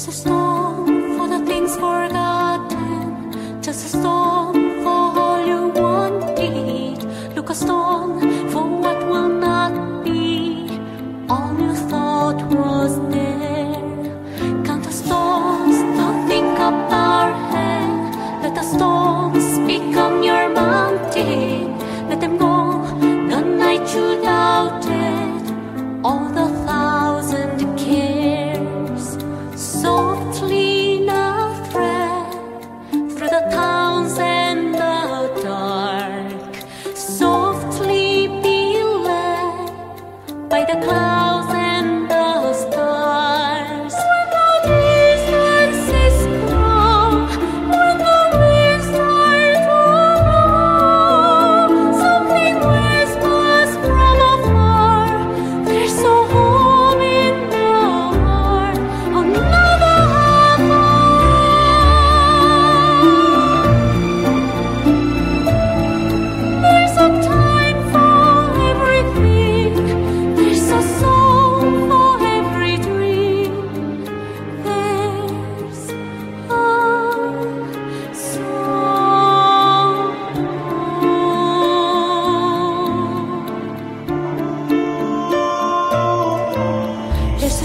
Just a storm for the things forgotten, just a storm for all you wanted. Look, a storm for what will not be. All you thought was there. the cloud.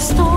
story.